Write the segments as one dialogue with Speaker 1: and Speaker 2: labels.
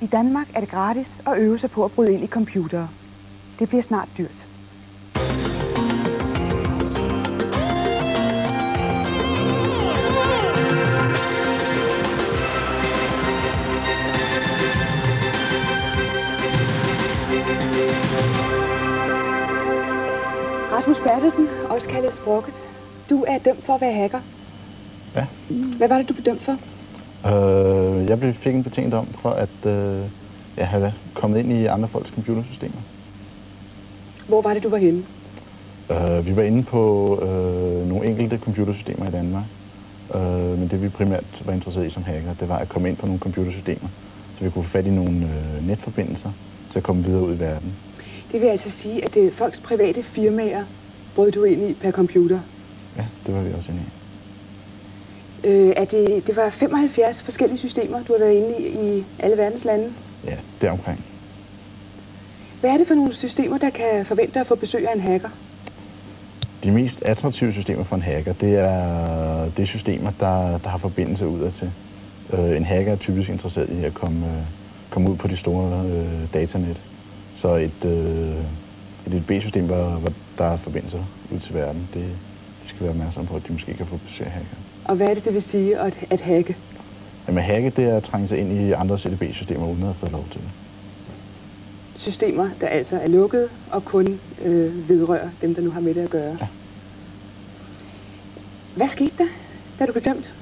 Speaker 1: I Danmark er det gratis at øve sig på at bryde ind i computere. Det bliver snart dyrt. Rasmus Bertelsen, også kaldet Sprokket. Du er dømt for at være hacker.
Speaker 2: Ja.
Speaker 1: Hvad var det, du blev dømt for?
Speaker 2: Øh, jeg blev fik en betinget om for at øh, jeg havde kommet ind i andre folks computersystemer.
Speaker 1: Hvor var det, du var henne?
Speaker 2: Øh, vi var inde på øh, nogle enkelte computersystemer i Danmark. Øh, men det vi primært var interesseret i som hacker, det var at komme ind på nogle computersystemer, så vi kunne få fat i nogle øh, netforbindelser til at komme videre ud i verden.
Speaker 1: Det vil altså sige, at det er folks private firmaer, brød du ind i per computer.
Speaker 2: Ja, det var vi også inde i.
Speaker 1: Øh, er det, det var 75 forskellige systemer, du har været inde i i alle verdens lande.
Speaker 2: Ja, deromkring.
Speaker 1: Hvad er det for nogle systemer, der kan forvente at få besøg af en hacker?
Speaker 2: De mest attraktive systemer for en hacker, det er, det er systemer, der, der har forbindelse udad til. Øh, en hacker er typisk interesseret i at komme, øh, komme ud på de store øh, datanet. Så et, øh, et EDB-system, hvor, hvor der er forbindelser ud til verden, det, de skal være opmærksomme på, at de måske kan få besøg af hacker.
Speaker 1: Og hvad er det, det vil sige at, at hacke?
Speaker 2: Jamen, hacke, det er at trænge sig ind i andres EDB-systemer, uden at fået lov til det.
Speaker 1: Systemer, der altså er lukket og kun øh, vedrører dem, der nu har med det at gøre.
Speaker 2: Ja.
Speaker 1: Hvad skete der, da du blev dømt?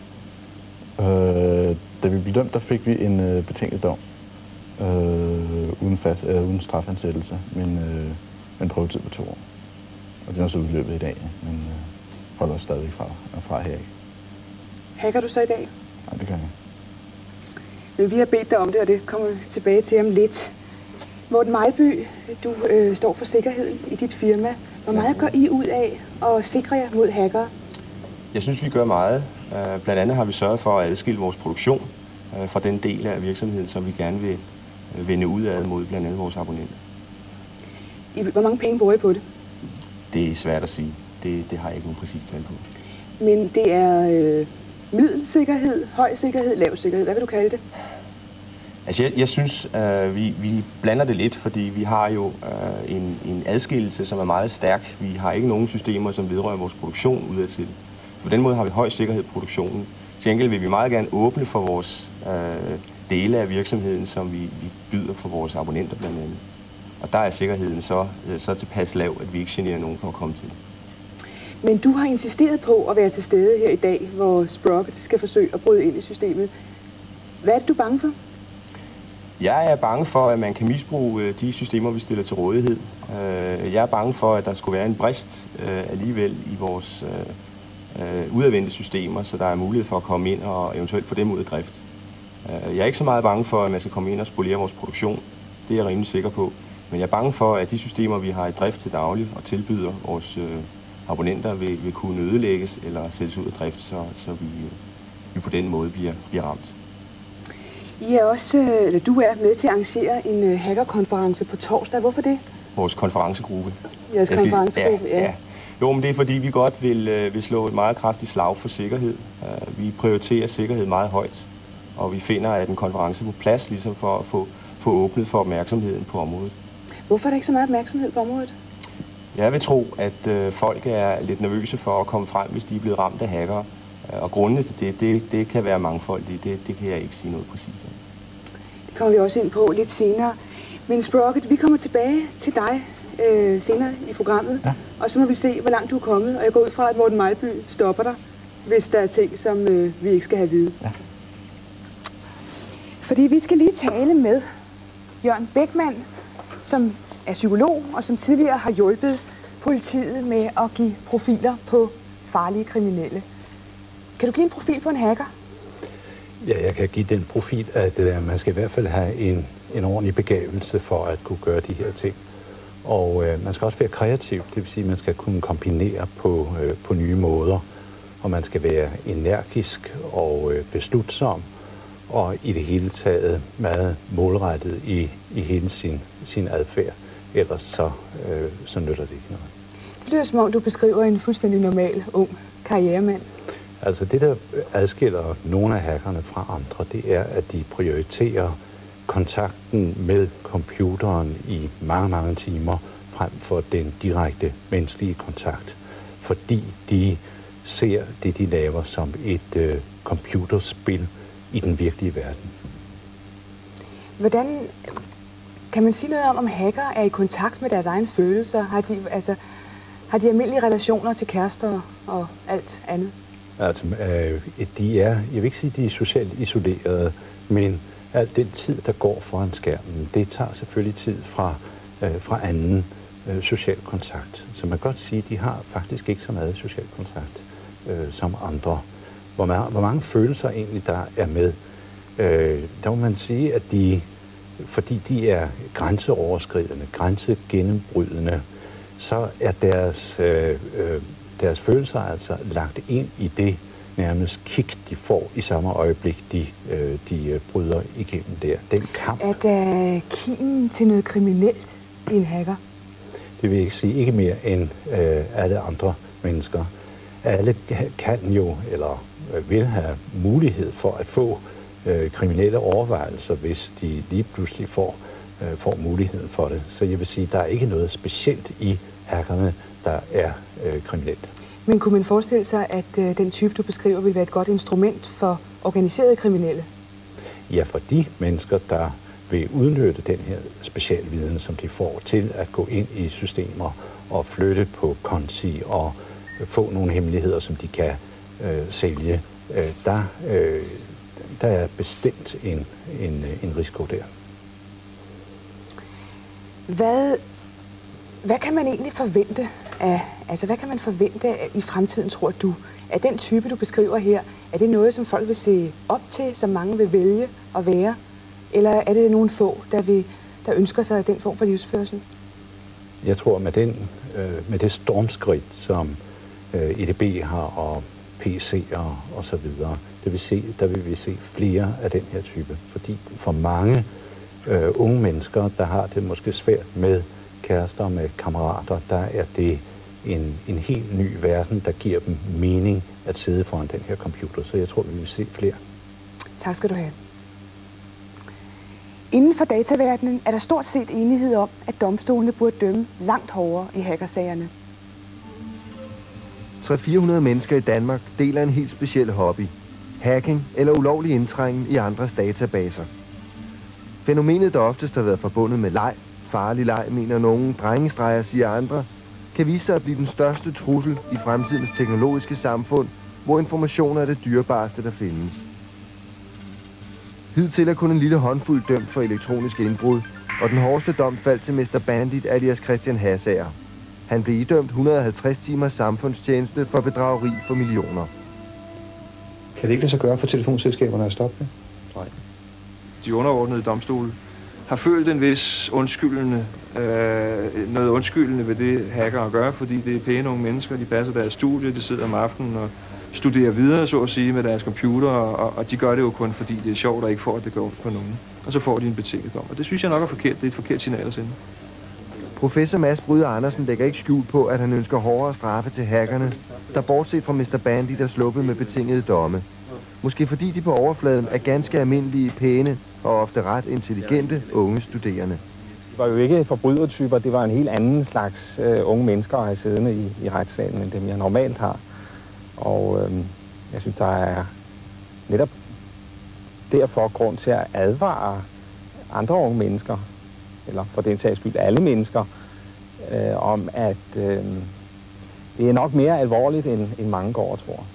Speaker 2: Øh, da vi blev dømt, der fik vi en øh, betinget dom. Øh, uden, fast, øh, uden strafansættelse, men øh, en prøvetid på to år. Og den er så udløbet i dag, men øh, holder os stadigvæk fra, fra her. Ikke?
Speaker 1: Hacker du så i dag?
Speaker 2: Nej, det kan jeg.
Speaker 1: Men vi har bedt dig om det, og det kommer vi tilbage til om lidt. Morten Mejlby, du øh, står for sikkerheden i dit firma. Hvor meget går I ud af at sikre jer mod hackere?
Speaker 3: Jeg synes, vi gør meget. Øh, Blandt andet har vi sørget for at adskille vores produktion øh, fra den del af virksomheden, som vi gerne vil øh, vende ud af mod blandt andet vores abonnenter.
Speaker 1: I, hvor mange penge bruger I på det?
Speaker 3: Det er svært at sige. Det, det har jeg ikke nogen præcis tal på.
Speaker 1: Men det er øh, middelsikkerhed, høj sikkerhed, lav sikkerhed. Hvad vil du kalde det?
Speaker 3: Altså, jeg, jeg synes, øh, vi, vi blander det lidt, fordi vi har jo øh, en, en adskillelse, som er meget stærk. Vi har ikke nogen systemer, som vedrører vores produktion udadtil. Så på den måde har vi høj sikkerhed i produktionen. Til gengæld vil vi meget gerne åbne for vores øh, dele af virksomheden, som vi, vi byder for vores abonnenter blandt andet. Og der er sikkerheden så, øh, så tilpas lav, at vi ikke generer nogen for at komme til.
Speaker 1: Men du har insisteret på at være til stede her i dag, hvor Sprocket skal forsøge at bryde ind i systemet. Hvad er det, du er bange for?
Speaker 3: Jeg er bange for, at man kan misbruge øh, de systemer, vi stiller til rådighed. Øh, jeg er bange for, at der skulle være en brist øh, alligevel i vores udadvendte systemer, så der er mulighed for at komme ind og eventuelt få dem ud af drift. Jeg er ikke så meget bange for, at man skal komme ind og spolere vores produktion. Det er jeg rimelig sikker på. Men jeg er bange for, at de systemer, vi har i drift til daglig og tilbyder vores abonnenter, vil, vil kunne ødelægges eller sættes ud af drift, så, så vi, øh, vi på den måde bliver, bliver ramt.
Speaker 1: I er også, øh, eller du er med til at arrangere en øh, hackerkonference på torsdag. Hvorfor det?
Speaker 3: Vores konferencegruppe.
Speaker 1: Jeres konferencegruppe, ja.
Speaker 3: ja. Jo, men det er fordi, vi godt vil, øh, vil slå et meget kraftigt slag for sikkerhed. Uh, vi prioriterer sikkerhed meget højt, og vi finder, at en konference på plads, ligesom for at få, få åbnet for opmærksomheden på området.
Speaker 1: Hvorfor er der ikke så meget opmærksomhed på området?
Speaker 3: Jeg vil tro, at øh, folk er lidt nervøse for at komme frem, hvis de er blevet ramt af hackere. Øh, Og grundene til det, det, det kan være mangfoldige. Det, det kan jeg ikke sige noget præcist om.
Speaker 1: Det kommer vi også ind på lidt senere. Men Sprocket, vi kommer tilbage til dig øh, senere i programmet.
Speaker 2: Ja.
Speaker 1: Og så må vi se, hvor langt du er kommet. Og jeg går ud fra, at Morten Mejlby stopper dig, hvis der er ting, som øh, vi ikke skal have at vide.
Speaker 2: Ja.
Speaker 1: Fordi vi skal lige tale med Jørgen Beckmann, som er psykolog og som tidligere har hjulpet politiet med at give profiler på farlige kriminelle. Kan du give en profil på en hacker?
Speaker 4: Ja, jeg kan give den profil, at øh, man skal i hvert fald have en, en ordentlig begavelse for at kunne gøre de her ting. Og øh, man skal også være kreativ, det vil sige, at man skal kunne kombinere på, øh, på nye måder. Og man skal være energisk og øh, beslutsom, og i det hele taget meget målrettet i, i hele sin, sin adfærd. Ellers så, øh, så nytter det ikke noget.
Speaker 1: Det lyder som om, du beskriver en fuldstændig normal, ung karrieremand.
Speaker 4: Altså det, der adskiller nogle af hackerne fra andre, det er, at de prioriterer kontakten med computeren i mange, mange timer frem for den direkte menneskelige kontakt, fordi de ser det, de laver som et øh, computerspil i den virkelige verden.
Speaker 1: Hvordan kan man sige noget om, om hacker er i kontakt med deres egne følelser? Har de, altså, har de almindelige relationer til kærester og alt andet?
Speaker 4: Altså, øh, de er, jeg vil ikke sige, de er socialt isolerede, men al den tid, der går foran skærmen, det tager selvfølgelig tid fra, øh, fra anden øh, social kontakt. Så man kan godt sige, at de har faktisk ikke så meget social kontakt øh, som andre. Hvor, man, hvor mange følelser egentlig der er med, øh, der må man sige, at de, fordi de er grænseoverskridende, grænsegennembrydende, så er deres, øh, øh, deres følelser altså lagt ind i det nærmest kick, de får i samme øjeblik, de, øh, de øh, bryder igennem der. Den kamp.
Speaker 1: Er der kimen til noget kriminelt i en hacker?
Speaker 4: Det vil jeg ikke sige. Ikke mere end øh, alle andre mennesker. Alle kan jo, eller øh, vil have mulighed for at få øh, kriminelle overvejelser, hvis de lige pludselig får, øh, får muligheden for det. Så jeg vil sige, der er ikke noget specielt i hackerne, der er øh, kriminelt.
Speaker 1: Men kunne man forestille sig, at øh, den type, du beskriver, vil være et godt instrument for organiserede kriminelle?
Speaker 4: Ja, for de mennesker, der vil udnytte den her specialviden, som de får til at gå ind i systemer og flytte på konti og få nogle hemmeligheder, som de kan øh, sælge, øh, der, øh, der er bestemt en, en, en risiko der.
Speaker 1: Hvad, hvad kan man egentlig forvente af, altså hvad kan man forvente i fremtiden, tror du? Er den type, du beskriver her, er det noget, som folk vil se op til, som mange vil vælge at være? Eller er det nogle få, der, vil, der ønsker sig den form for livsførsel?
Speaker 4: Jeg tror, med, den, øh, med det stormskridt, som øh, EDB har, og PC'er og så videre, det vil se, der vil vi se flere af den her type. Fordi for mange øh, unge mennesker, der har det måske svært med kærester, med kammerater, der er det en, en helt ny verden, der giver dem mening at sidde foran den her computer. Så jeg tror, vi vil se flere.
Speaker 1: Tak skal du have. Inden for dataverdenen er der stort set enighed om, at domstolene burde dømme langt hårdere i hackersagerne.
Speaker 5: 300-400 mennesker i Danmark deler en helt speciel hobby. Hacking eller ulovlig indtrængen i andres databaser. Fænomenet, der oftest har været forbundet med leg, farlig leg, mener nogen, drengestreger, siger andre, kan vise sig at blive den største trussel i fremtidens teknologiske samfund, hvor information er det dyrebareste, der findes. Hidtil er kun en lille håndfuld dømt for elektronisk indbrud, og den hårdeste dom faldt til Mr. Bandit alias Christian Hassager. Han blev idømt 150 timers samfundstjeneste for bedrageri for millioner.
Speaker 6: Kan det ikke lade sig gøre for telefonselskaberne at stoppe det?
Speaker 7: Nej. De underordnede domstole har følt en vis undskyldende, øh, noget undskyldende ved det hacker at gøre, fordi det er pæne unge mennesker, de passer deres studie, de sidder om aftenen og studerer videre, så at sige, med deres computer, og, og de gør det jo kun, fordi det er sjovt, og ikke for, at det går på nogen. Og så får de en betinget dom, og det synes jeg nok er forkert. Det er et forkert signal at sende.
Speaker 5: Professor Mads Bryder Andersen lægger ikke skjult på, at han ønsker hårdere straffe til hackerne, der bortset fra Mr. Bandit er sluppet med betingede domme. Måske fordi de på overfladen er ganske almindelige, pæne og ofte ret intelligente unge studerende.
Speaker 6: Det var jo ikke forbrydertyper, det var en helt anden slags øh, unge mennesker at have siddende i, i retssalen, end dem jeg normalt har. Og øh, jeg synes, der er netop derfor grund til at advare andre unge mennesker, eller for den sags skyld alle mennesker, øh, om at øh, det er nok mere alvorligt, end, end mange går og tror.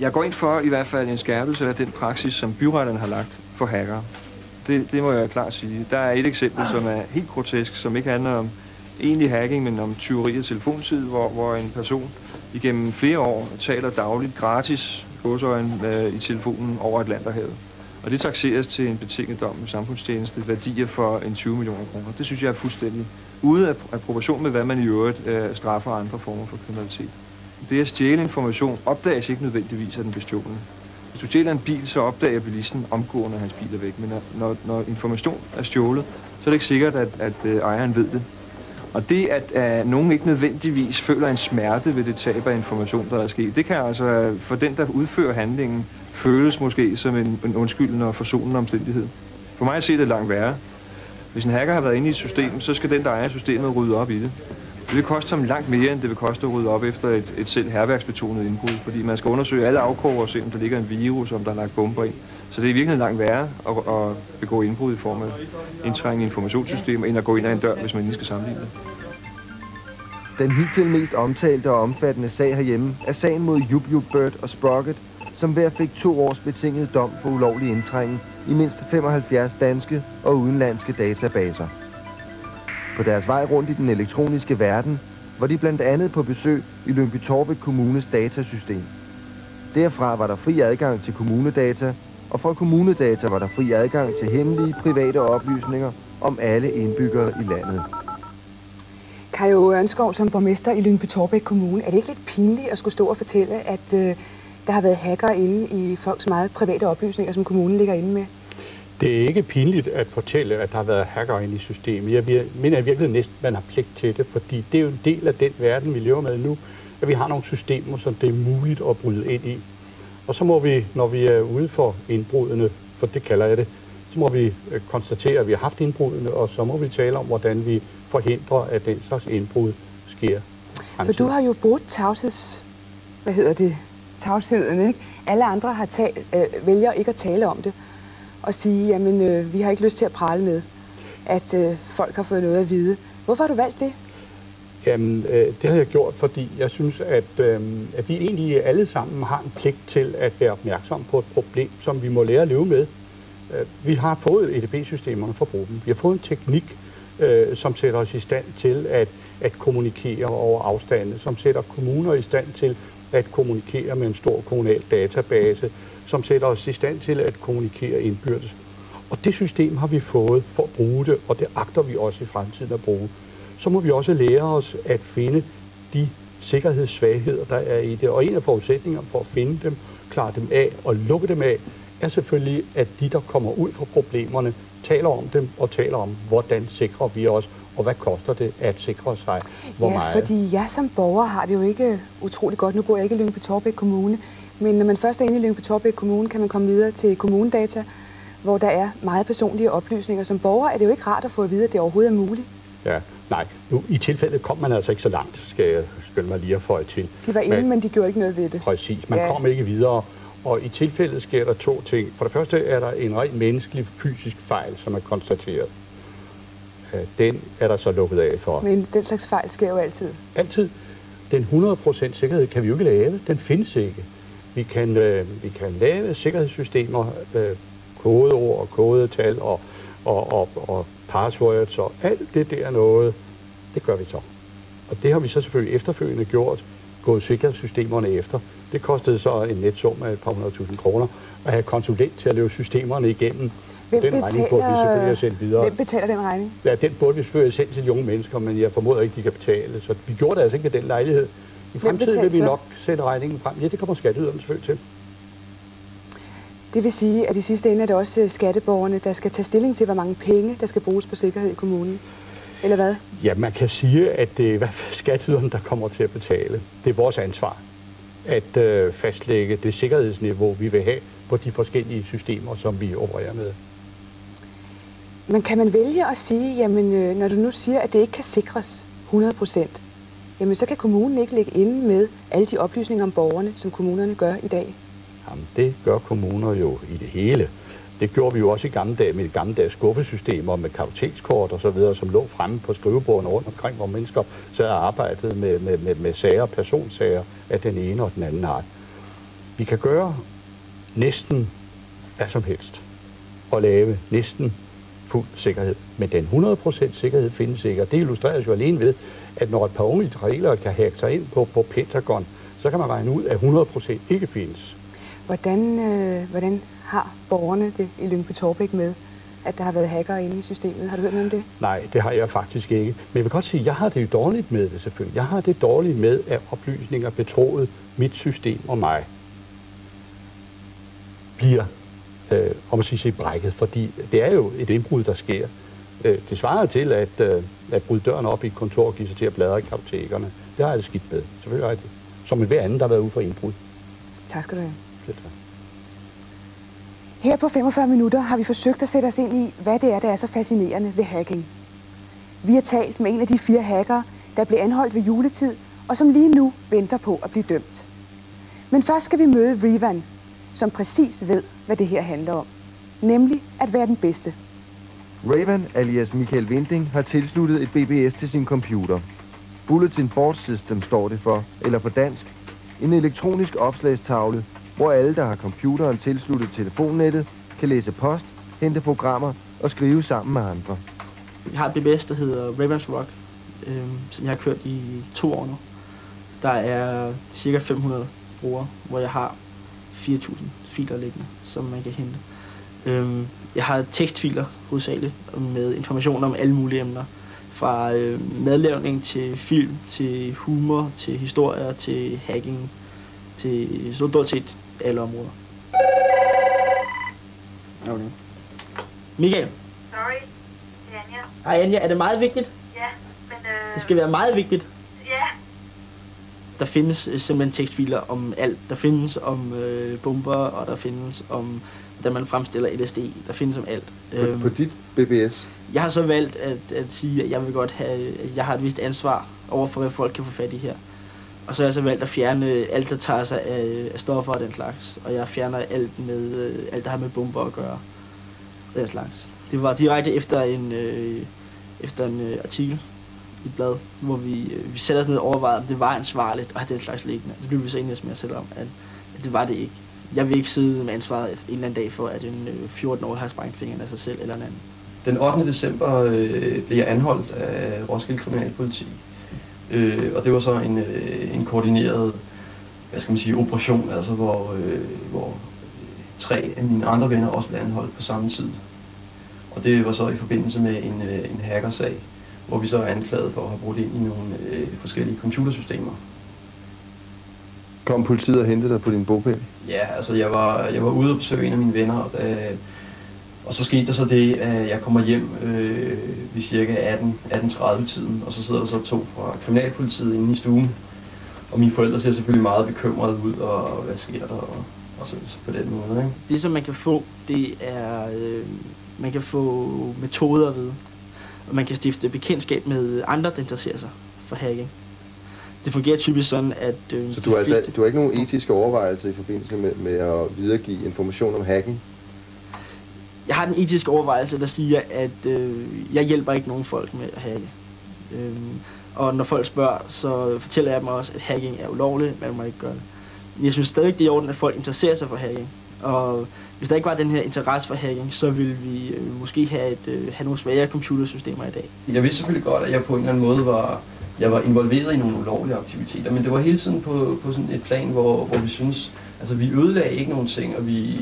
Speaker 7: Jeg går ind for i hvert fald en skærpelse af den praksis, som byretterne har lagt for hackere. Det, det må jeg klart sige. Der er et eksempel, som er helt grotesk, som ikke handler om egentlig hacking, men om tyveri af telefontid, hvor, hvor en person igennem flere år taler dagligt gratis godsøjen øh, i telefonen over Atlanterhavet. Og det taxeres til en betinget dom med samfundstjeneste værdier for en 20 millioner kroner. Det synes jeg er fuldstændig ude af, af proportion med, hvad man i øvrigt øh, straffer andre former for kriminalitet. Det at stjæle information opdages ikke nødvendigvis af den bestjålende. Hvis du stjæler en bil, så opdager bilisten omgående, at hans bil er væk. Men øh, når, når information er stjålet, så er det ikke sikkert, at, at øh, ejeren ved det. Og det, at, at nogen ikke nødvendigvis føler en smerte ved det tab af information, der er sket, det kan altså øh, for den, der udfører handlingen, føles måske som en, en undskyldende og forsonende omstændighed. For mig at se det langt værre. Hvis en hacker har været inde i et system, så skal den, der ejer systemet, rydde op i det. Det vil koste ham langt mere, end det vil koste at rydde op efter et, et selv herværksbetonet indbrud. Fordi man skal undersøge alle afkår og se, om der ligger en virus, om der er lagt bomber ind. Så det er virkelig langt værre at, at begå indbrud i form af indtrængende informationssystemer, end at gå ind ad en dør, hvis man lige skal sammenligne det.
Speaker 5: Den hidtil mest omtalte og omfattende sag herhjemme er sagen mod Jubjub Bird og Sprocket, som hver fik to års betinget dom for ulovlig indtrængen i mindst 75 danske og udenlandske databaser. På deres vej rundt i den elektroniske verden var de blandt andet på besøg i Lyngby Torbæk Kommunes datasystem. Derfra var der fri adgang til kommunedata, og fra kommunedata var der fri adgang til hemmelige private oplysninger om alle indbyggere i landet.
Speaker 1: Kajo Ørnskov, som borgmester i Lyngby Torbæk Kommune, er det ikke lidt pinligt at skulle stå og fortælle, at øh, der har været hacker inde i folks meget private oplysninger, som kommunen ligger inde med?
Speaker 8: Det er ikke pinligt at fortælle, at der har været hacker inde i systemet. Jeg mener i virkeligheden næsten, at man har pligt til det, fordi det er jo en del af den verden, vi lever med nu, at vi har nogle systemer, som det er muligt at bryde ind i. Og så må vi, når vi er ude for indbrudene, for det kalder jeg det, så må vi øh, konstatere, at vi har haft indbrudene, og så må vi tale om, hvordan vi forhindrer, at den slags indbrud sker.
Speaker 1: For du har jo brugt tavsheds... Hvad hedder det? Tavsheden, ikke? Alle andre har talt, øh, vælger ikke at tale om det og sige, jamen øh, vi har ikke lyst til at prale med, at øh, folk har fået noget at vide. Hvorfor har du valgt det?
Speaker 8: Jamen, øh, det har jeg gjort, fordi jeg synes, at, øh, at vi egentlig alle sammen har en pligt til at være opmærksom på et problem, som vi må lære at leve med. Øh, vi har fået EDB-systemerne for gruppen. Vi har fået en teknik, øh, som sætter os i stand til at, at kommunikere over afstande, som sætter kommuner i stand til at kommunikere med en stor kommunal database, som sætter os i stand til at kommunikere indbyrdes. Og det system har vi fået for at bruge det, og det agter vi også i fremtiden at bruge. Så må vi også lære os at finde de sikkerhedssvagheder, der er i det. Og en af forudsætningerne for at finde dem, klare dem af og lukke dem af, er selvfølgelig, at de, der kommer ud fra problemerne, taler om dem og taler om, hvordan sikrer vi os, og hvad koster det at sikre sig, hvor
Speaker 1: ja,
Speaker 8: meget.
Speaker 1: fordi jeg som borger har det jo ikke utrolig godt. Nu bor jeg ikke i Lyngby Torbæk Kommune, men når man først er inde i Lyngby Torbæk Kommune, kan man komme videre til kommunedata, hvor der er meget personlige oplysninger. Som borger er det jo ikke rart at få at vide, at det overhovedet er muligt.
Speaker 8: Ja, nej. Nu, I tilfældet kom man altså ikke så langt, skal jeg skynde mig lige at få til.
Speaker 1: De var inde, men, men de gjorde ikke noget ved det.
Speaker 8: Præcis. Man
Speaker 1: Ja.
Speaker 8: kom ikke videre. Og i tilfældet sker der to ting. For det første er der en rent menneskelig fysisk fejl, som er konstateret. Øh, Den er der så lukket af for.
Speaker 1: Men den slags fejl sker jo altid.
Speaker 8: Altid. Den 100% sikkerhed kan vi jo ikke lave. Den findes ikke. Vi kan, øh, vi kan lave sikkerhedssystemer, øh, kodeord og kodetal og, og, og, og passwords og alt det der noget, det gør vi så. Og det har vi så selvfølgelig efterfølgende gjort, gået sikkerhedssystemerne efter. Det kostede så en netsum af et par hundrede tusind kroner at have konsulent til at løbe systemerne igennem.
Speaker 1: Hvem
Speaker 8: den regning burde vi selvfølgelig have sendt videre.
Speaker 1: Hvem betaler den regning?
Speaker 8: Ja, den burde vi selvfølgelig have sendt til de unge mennesker, men jeg formoder ikke, de kan betale. Så vi gjorde det altså ikke ved den lejlighed. I fremtiden vil vi nok sætte regningen frem. Ja, det kommer skatteyderne selvfølgelig til.
Speaker 1: Det vil sige, at i sidste ende er det også øh, skatteborgerne, der skal tage stilling til, hvor mange penge, der skal bruges på sikkerhed i kommunen. Eller hvad?
Speaker 8: Ja, man kan sige, at det er i hvert fald skatteyderne, der kommer til at betale. Det er vores ansvar at øh, fastlægge det sikkerhedsniveau, vi vil have på de forskellige systemer, som vi opererer med.
Speaker 1: Men kan man vælge at sige, jamen øh, når du nu siger, at det ikke kan sikres 100 procent, jamen så kan kommunen ikke ligge inde med alle de oplysninger om borgerne, som kommunerne gør i dag.
Speaker 8: Jamen, det gør kommuner jo i det hele. Det gjorde vi jo også i gamle dage med gamle dages skuffesystemer med kartotekskort og så videre, som lå fremme på skrivebordene rundt omkring, hvor mennesker sad og arbejdede med, med, med, med sager, personsager af den ene og den anden art. Vi kan gøre næsten hvad som helst og lave næsten fuld sikkerhed. Men den 100% sikkerhed findes ikke, og det illustreres jo alene ved, at når et par unge israelere kan hacke sig ind på, på Pentagon, så kan man regne ud, at 100% ikke findes.
Speaker 1: Hvordan, øh, hvordan har borgerne det i Lyngby Torbæk med, at der har været hacker inde i systemet? Har du hørt noget om det?
Speaker 8: Nej, det har jeg faktisk ikke. Men jeg vil godt sige, at jeg har det jo dårligt med det selvfølgelig. Jeg har det dårligt med, at oplysninger betroet mit system og mig bliver, øh, om skal sige, brækket. Fordi det er jo et indbrud, der sker. Øh, det svarer til at, øh, at bryde døren op i et kontor og give sig til at bladre i kartotekerne. Det har jeg det skidt med. Selvfølgelig har jeg det. Som en hver anden, der har været ude for indbrud.
Speaker 1: Tak skal du have.
Speaker 8: Fedt, ja.
Speaker 1: Her på 45 minutter har vi forsøgt at sætte os ind i, hvad det er, der er så fascinerende ved hacking. Vi har talt med en af de fire hackere, der blev anholdt ved juletid, og som lige nu venter på at blive dømt. Men først skal vi møde Revan, som præcis ved, hvad det her handler om. Nemlig at være den bedste.
Speaker 5: Raven, alias Michael Winding, har tilsluttet et BBS til sin computer. Bulletin Board System står det for, eller på dansk, en elektronisk opslagstavle, hvor alle, der har computeren tilsluttet telefonnettet, kan læse post, hente programmer og skrive sammen med andre.
Speaker 9: Jeg har et BBS, der hedder Ravens Rock, øh, som jeg har kørt i to år nu. Der er cirka 500 brugere, hvor jeg har 4.000 filer liggende, som man kan hente. Øh, jeg har tekstfiler hovedsageligt med information om alle mulige emner. Fra øh, madlavning til film, til humor, til historier, til hacking, til stort set alle områder. Okay. Michael.
Speaker 10: Sorry, det er Anja.
Speaker 9: Hej Anja, er det meget vigtigt?
Speaker 10: Ja, men øh,
Speaker 9: Det skal være meget vigtigt. Der findes øh, simpelthen tekstfiler om alt. Der findes om øh, bomber, og der findes om, hvordan man fremstiller LSD. Der findes om alt.
Speaker 5: På, på dit BBS.
Speaker 9: Jeg har så valgt at, at sige, at jeg vil godt have, at jeg har et vist ansvar over for, hvad folk kan få fat i her. Og så har jeg så valgt at fjerne alt, der tager sig af, af stoffer og den slags. Og jeg fjerner alt, med, øh, alt der har med bomber at gøre. Den slags. Det var direkte efter en, øh, efter en øh, artikel et blad, hvor vi, øh, vi sætter os ned og overvejede, om det var ansvarligt at have den slags liggende. Så blev vi så enige med os selv om, at, at det var det ikke. Jeg vil ikke sidde med ansvaret en eller anden dag for, at en øh, 14-årig har sprængt fingrene af sig selv eller en anden.
Speaker 11: Den 8. december øh, blev jeg anholdt af Roskilde Kriminalpoliti. Øh, og det var så en, øh, en koordineret hvad skal man sige, operation, altså hvor, øh, hvor øh, tre af mine andre venner også blev anholdt på samme tid. Og det var så i forbindelse med en, øh, en hackersag, hvor vi så er anklaget for at have brugt ind i nogle øh, forskellige computersystemer.
Speaker 5: Kom politiet og hentede dig på din bogpæl?
Speaker 11: Ja, altså jeg var, jeg var ude og besøge en af mine venner, og, da, og så skete der så det, at jeg kommer hjem øh, ved cirka 18, 18.30 tiden, og så sidder der så to fra kriminalpolitiet inde i stuen. Og mine forældre ser selvfølgelig meget bekymrede ud, og hvad sker der, og, og så, så på den måde. Ikke?
Speaker 9: Det, som man kan få, det er, øh, man kan få metoder ved, og man kan stifte bekendtskab med andre, der interesserer sig for hacking. Det fungerer typisk sådan, at... Øh,
Speaker 5: Så du har, altså, du har ikke nogen etiske overvejelser i forbindelse med, med at videregive information om hacking?
Speaker 9: Jeg har den etiske overvejelse, der siger, at øh, jeg hjælper ikke nogen folk med at hacke. Øhm, og når folk spørger, så fortæller jeg dem også, at hacking er ulovligt, man må ikke gøre det. Men jeg synes stadig, det er i orden, at folk interesserer sig for hacking. Og hvis der ikke var den her interesse for hacking, så ville vi øh, måske have, et, øh, have nogle svagere computersystemer i dag.
Speaker 11: Jeg vidste selvfølgelig godt, at jeg på en eller anden måde var, jeg var involveret i nogle ulovlige aktiviteter, men det var hele tiden på, på sådan et plan, hvor, hvor vi synes, altså vi ødelagde ikke nogen ting, og vi,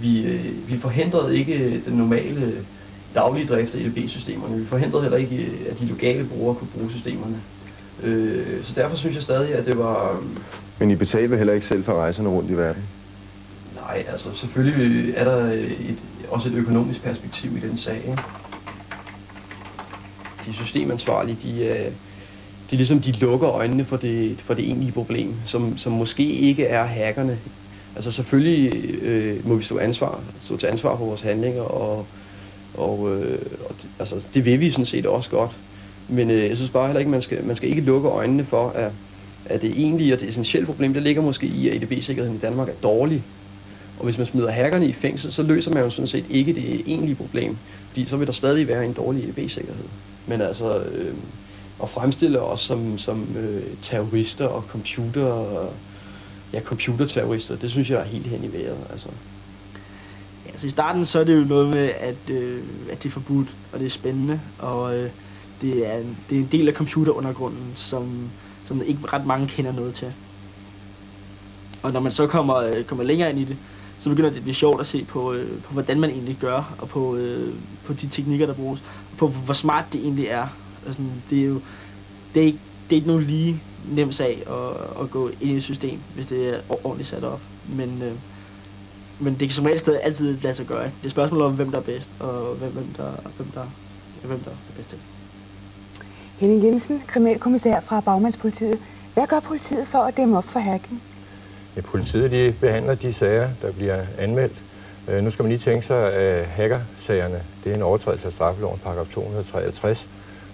Speaker 11: vi, øh, vi forhindrede ikke den normale daglige drift af EDB-systemerne. Vi forhindrede heller ikke, øh, at de lokale brugere kunne bruge systemerne. Øh, så derfor synes jeg stadig, at det var...
Speaker 5: Men I betaler vel heller ikke selv for rejserne rundt i verden?
Speaker 11: Nej, altså selvfølgelig er der et, også et økonomisk perspektiv i den sag. Ikke? De systemansvarlige, de, øh, de, ligesom, de lukker øjnene for det, for det egentlige problem, som, som måske ikke er hackerne. Altså selvfølgelig øh, må vi stå, ansvar, stå til ansvar for vores handlinger, og, og, øh, og altså, det vil vi sådan set også godt. Men øh, jeg synes bare heller ikke, man skal, man skal ikke lukke øjnene for, at, at det egentlige og det essentielle problem, det ligger måske i, at EDB-sikkerheden i Danmark er dårlig. Og hvis man smider hackerne i fængsel, så løser man jo sådan set ikke det egentlige problem. Fordi så vil der stadig være en dårlig EDB-sikkerhed. Men altså, øh, at fremstille os som, som øh, terrorister og computer, ja, computerterrorister, det synes jeg er helt hen i vejret. Altså.
Speaker 9: Ja, altså i starten så er det jo noget med, at, øh, at det er forbudt, og det er spændende, og øh, det, er en, det er en del af computerundergrunden, som, som ikke ret mange kender noget til. Og når man så kommer, øh, kommer længere ind i det, så begynder det at blive sjovt at se på, øh, på hvordan man egentlig gør, og på, øh, på de teknikker, der bruges, og på hvor smart det egentlig er. Altså, det er jo det er ikke, det er ikke nogen lige nem sag at, at gå ind i et system, hvis det er ordentligt sat op. Men, øh, men det kan som regel stadig altid lade sig gøre. Det er et spørgsmål om, hvem der er bedst, og hvem, hvem, der, hvem, der, hvem der er bedst til.
Speaker 1: Henning Jensen, kriminalkommissær fra Bagmandspolitiet. Hvad gør politiet for at dæmme op for hacking?
Speaker 12: Ja, politiet de behandler de sager, der bliver anmeldt. Øh, nu skal man lige tænke sig, at hackersagerne, det er en overtrædelse af straffeloven, paragraf 263,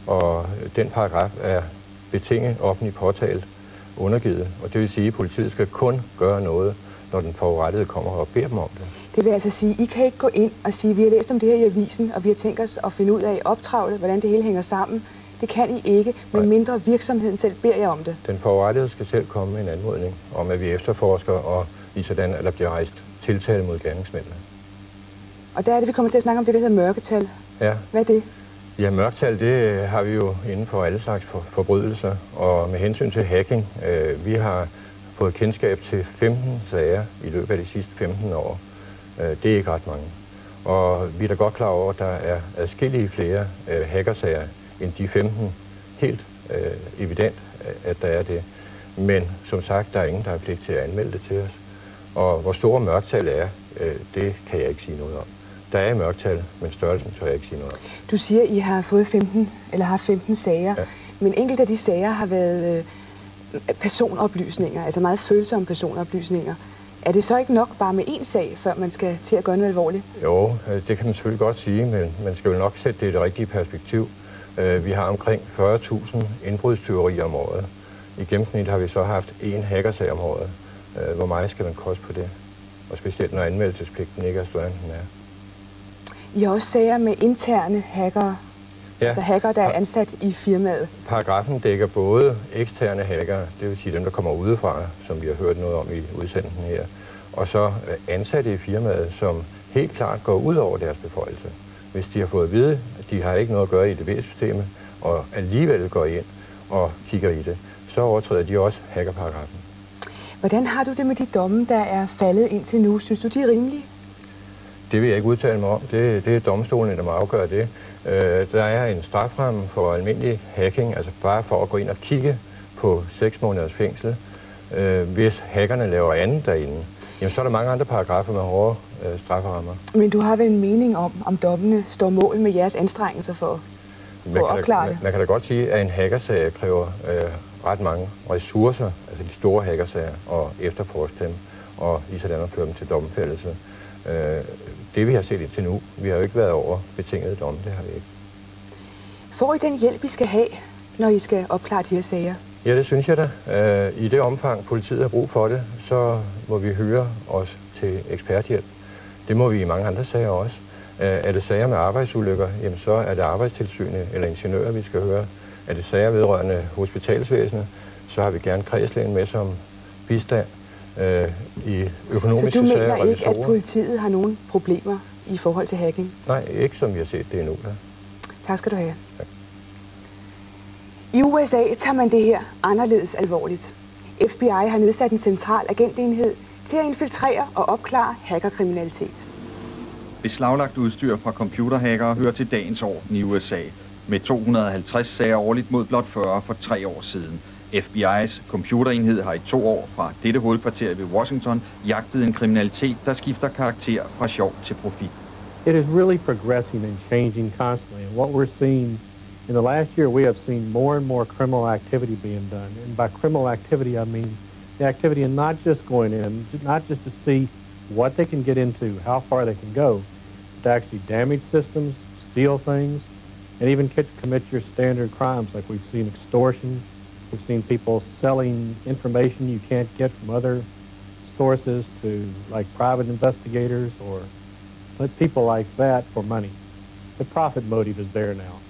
Speaker 12: og den paragraf er betinget offentlig påtalt undergivet, og det vil sige, at politiet skal kun gøre noget, når den forurettede kommer og beder dem om det.
Speaker 1: Det vil altså sige, I kan ikke gå ind og sige, vi har læst om det her i avisen, og vi har tænkt os at finde ud af optravle, hvordan det hele hænger sammen. Det kan I ikke, men mindre virksomheden selv beder jer om det.
Speaker 12: Den forurettede skal selv komme med en anmodning om, at vi efterforsker, og i sådan, at der bliver rejst tiltale mod gerningsmændene.
Speaker 1: Og der er det, vi kommer til at snakke om det, der hedder mørketal.
Speaker 12: Ja.
Speaker 1: Hvad er det?
Speaker 12: Ja, mørktal, det har vi jo inden for alle slags for, forbrydelser. Og med hensyn til hacking, øh, vi har fået kendskab til 15 sager i løbet af de sidste 15 år. Øh, det er ikke ret mange. Og vi er da godt klar over, at der er adskillige flere øh, hackersager end de 15. Helt øh, evident, at der er det. Men som sagt, der er ingen, der har pligt til at anmelde det til os. Og hvor store mørktal er, øh, det kan jeg ikke sige noget om. Der er mørktal, men størrelsen tør jeg ikke sige noget om.
Speaker 1: Du siger, at I har fået 15, eller har 15 sager, ja. men enkelte af de sager har været øh, personoplysninger, altså meget følsomme personoplysninger. Er det så ikke nok bare med én sag, før man skal til at gøre noget alvorligt?
Speaker 12: Jo, øh, det kan man selvfølgelig godt sige, men man skal jo nok sætte det i det rigtige perspektiv. Øh, vi har omkring 40.000 indbrudstyverier om året. I gennemsnit har vi så haft én hackersag om året. Øh, hvor meget skal man koste på det? Og specielt når anmeldelsespligten ikke er større, end den er.
Speaker 1: I har også sager med interne hackere, ja. altså hacker, der er ansat i firmaet.
Speaker 12: Paragrafen dækker både eksterne hackere, det vil sige dem, der kommer udefra, som vi har hørt noget om i udsendelsen her, og så øh, ansatte i firmaet, som helt klart går ud over deres beføjelse. Hvis de har fået at vide, de har ikke noget at gøre i EDB-systemet, og alligevel går ind og kigger i det, så overtræder de også hackerparagrafen.
Speaker 1: Hvordan har du det med de domme, der er faldet indtil nu? Synes du, de er rimelige?
Speaker 12: Det vil jeg ikke udtale mig om. Det, det er domstolene, der må afgøre det. Øh, der er en straframme for almindelig hacking, altså bare for at gå ind og kigge på 6 måneders fængsel. Øh, hvis hackerne laver andet derinde, jamen så er der mange andre paragrafer med hårde øh, strafferammer.
Speaker 1: Men du har vel en mening om, om dommene står mål med jeres anstrengelser for,
Speaker 12: man at opklare det? Man, man kan da godt sige, at en hackersag kræver øh, ret mange ressourcer, altså de store hackersager, og efterforske dem, og lige sådan at føre dem til domfældelse. Øh, det vi har set indtil nu, vi har jo ikke været over betingede domme, det har vi ikke.
Speaker 1: Får I den hjælp, I skal have, når I skal opklare de her sager?
Speaker 12: Ja, det synes jeg da. Øh, I det omfang, politiet har brug for det, så må vi høre os til eksperthjælp. Det må vi i mange andre sager også. Øh, er det sager med arbejdsulykker, jamen så er det arbejdstilsynet eller ingeniører, vi skal høre. Er det sager vedrørende hospitalsvæsenet, så har vi gerne kredslægen med som bistand øh, i økonomiske
Speaker 1: Så du mener
Speaker 12: sager,
Speaker 1: ikke, at politiet har nogen problemer i forhold til hacking?
Speaker 12: Nej, ikke som vi har set det endnu. Da.
Speaker 1: Tak skal du have. Tak. I USA tager man det her anderledes alvorligt. FBI har nedsat en central agentenhed til at infiltrere og opklare hackerkriminalitet.
Speaker 13: Beslaglagt udstyr fra computerhackere hører til dagens orden i USA, med 250 sager årligt mod blot 40 for tre år siden. FBI's computerenhed har i to år fra dette hovedkvarter ved Washington jagtet en kriminalitet, der skifter karakter fra sjov til profit.
Speaker 14: It is really progressing and changing constantly. And what we're seeing in the last year, we have seen more and more criminal activity being done. And by criminal activity, I mean the activity and not just going in, not just to see what they can get into, how far they can go, to actually damage systems, steal things, and even commit your standard crimes like we've seen extortion, We've seen people selling information you can't get from other sources to like private investigators or people like that for money. The profit motive is there now.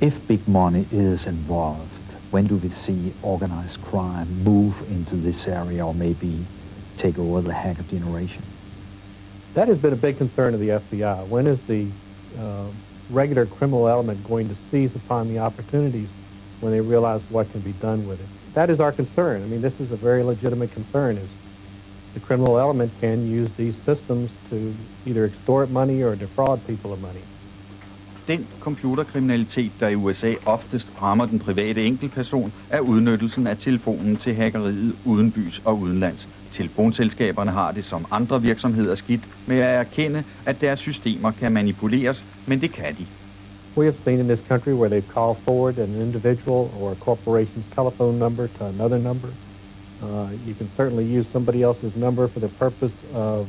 Speaker 15: If big money is involved, when do we see organized crime move into this area or maybe take over the hacker generation?
Speaker 14: That has been a big concern of the FBI. When is the uh, regular criminal element going to seize upon the opportunities when they realize what can be done with it. That is our concern. I mean, this is a very legitimate concern, is the criminal element can use these systems to either extort money or defraud people of money.
Speaker 13: Den computerkriminalitet, der i USA oftest rammer den private enkeltperson, er udnyttelsen af telefonen til hackeriet uden bys og udenlands. Telefonselskaberne har det som andre virksomheder skidt med at erkende, at deres systemer kan manipuleres, men det kan de.
Speaker 14: We have seen in this country where they've called forward an individual or a corporation's telephone number to another number, Uh, you can certainly use somebody else's number for the purpose of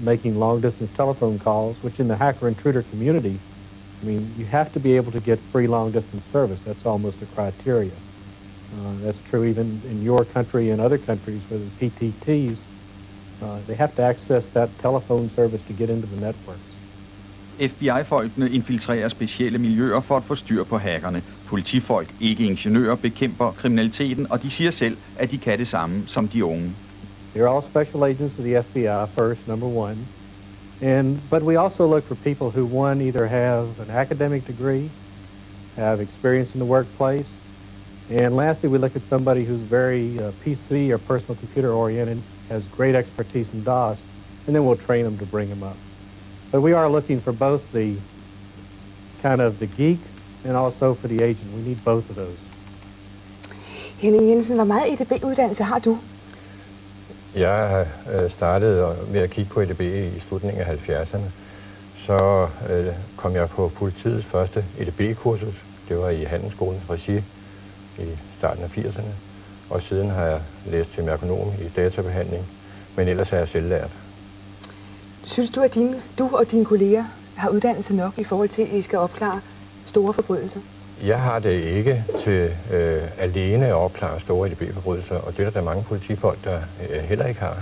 Speaker 14: making long-distance telephone calls, which in the hacker-intruder community, I mean, you have to be able to get free long-distance service. That's almost a criteria. Uh, that's true even in your country and other countries where the PTTs, uh, they have to access that telephone service to get into the networks.
Speaker 13: FBI-folkene infiltrerer specielle miljøer for at få styr på hackerne. Politifolk, ikke ingeniører, bekæmper kriminaliteten, og de siger selv, at de kan det samme som de unge.
Speaker 14: They're all special agents of the FBI first, number one. And, but we also look for people who, one, either have an academic degree, have experience in the workplace, and lastly, we look at somebody who's very uh, PC or personal computer oriented, has great expertise in DOS, and then we'll train them to bring them up. But we are looking for both the kind of the geek and also for the agent. We need both of those.
Speaker 1: Henning Jensen, hvor meget EDB-uddannelse har du?
Speaker 12: Jeg øh, startede øh, med at kigge på EDB i slutningen af 70'erne. Så øh, kom jeg på politiets første EDB-kursus. Det var i Handelsskolens regi i starten af 80'erne. Og siden har jeg læst til merkonom i databehandling, men ellers er jeg selv lært.
Speaker 1: Synes du, at dine, du og dine kolleger har uddannelse nok i forhold til, at I skal opklare store forbrydelser?
Speaker 12: Jeg har det ikke til øh, alene at opklare store EDB-forbrydelser, og det er der, mange politifolk, der øh, heller ikke har.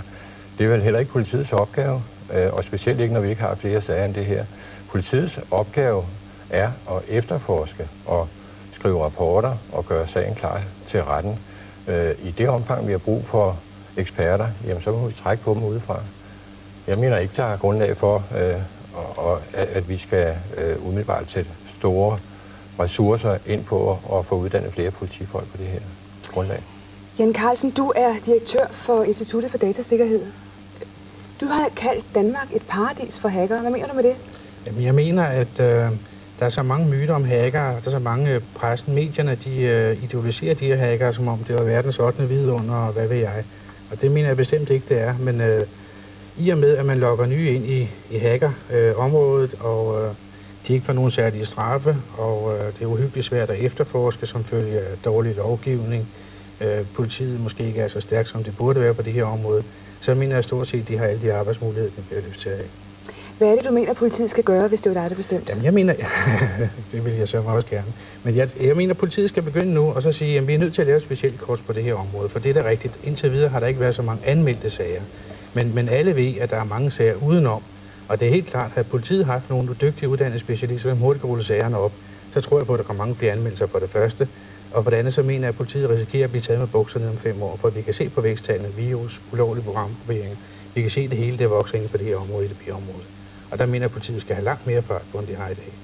Speaker 12: Det er vel heller ikke politiets opgave, øh, og specielt ikke, når vi ikke har flere sager end det her. Politiets opgave er at efterforske og skrive rapporter og gøre sagen klar til retten. Øh, I det omfang, vi har brug for eksperter, jamen så må vi trække på dem udefra. Jeg mener ikke, der er grundlag for, øh, og, og, at, at vi skal øh, umiddelbart sætte store ressourcer ind på at få uddannet flere politifolk på det her grundlag.
Speaker 1: Jan Carlsen, du er direktør for Instituttet for Datasikkerhed. Du har kaldt Danmark et paradis for hackere. Hvad mener du med det?
Speaker 16: Jamen, jeg mener, at øh, der er så mange myter om hackere, der er så mange øh, pressen, medierne, de øh, idealiserer de her hackere, som om det var verdens 8. vidunder, og hvad ved jeg. Og det mener jeg bestemt ikke, det er. Men øh, i og med, at man lokker nye ind i, i hackerområdet, øh, og øh, de ikke får nogen særlige straffe, og øh, det er uhyggeligt svært at efterforske som følge af dårlig lovgivning. Øh, politiet måske ikke er så stærkt, som det burde være på det her område. Så mener jeg stort set, at de har alle de arbejdsmuligheder, de bliver at have.
Speaker 1: Hvad er det, du mener, politiet skal gøre, hvis det var dig, der bestemte?
Speaker 16: Jamen, jeg mener, det vil jeg så også gerne. Men jeg, jeg mener, politiet skal begynde nu og så sige, at vi er nødt til at lave et specielt kurs på det her område, for det er da rigtigt. Indtil videre har der ikke været så mange anmeldte sager. Men, men alle ved, at der er mange sager udenom, og det er helt klart, at politiet har haft nogle dygtige uddannede specialister, som hurtigt kan rulle sagerne op. Så tror jeg på, at der kommer mange flere anmeldelser for det første. Og for det andet, så mener jeg, at politiet risikerer at blive taget med bukserne om fem år, for vi kan se på væksttallene, virus, ulovlige programkopieringer. Vi kan se det hele, der vokser inden for det her område, i det område. Og der mener jeg, at politiet skal have langt mere fart på, end de har i dag.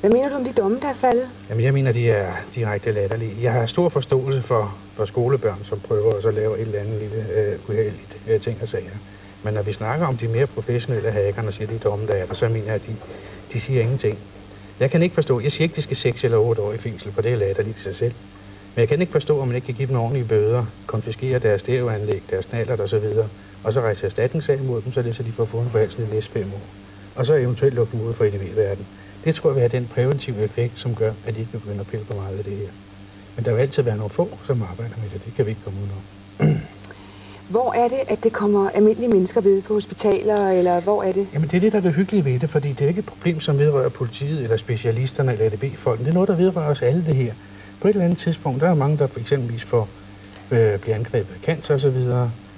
Speaker 1: Hvad mener du om de domme, der er faldet?
Speaker 16: Jamen, jeg mener, de er direkte latterlige. Jeg har stor forståelse for, for skolebørn, som prøver at lave et eller andet lille øh, uheldigt øh, ting og sager. Men når vi snakker om de mere professionelle hackerne og siger, de domme, der er der, så mener jeg, at de, de siger ingenting. Jeg kan ikke forstå, jeg siger ikke, de skal 6 eller 8 år i fængsel, for det er latterligt til sig selv. Men jeg kan ikke forstå, om man ikke kan give dem ordentlige bøder, konfiskere deres stereoanlæg, deres knallert og så videre, og så rejse erstatningssag mod dem, så det så de får fundet på halsen i næste fem år. Og så eventuelt lukke dem ud for EDV-verden. Det tror jeg vil have den præventive effekt, som gør, at de ikke begynder at pille på meget af det her. Men der vil altid være nogle få, som arbejder med det. Det kan vi ikke komme udenom.
Speaker 1: Hvor er det, at det kommer almindelige mennesker ved på hospitaler, eller hvor er det?
Speaker 16: Jamen det er det, der er det hyggelige ved det, fordi det er ikke et problem, som vedrører politiet, eller specialisterne, eller ADB-folkene. Det er noget, der vedrører os alle det her. På et eller andet tidspunkt, der er mange, der for eksempelvis får, øh, bliver angrebet af cancer osv.,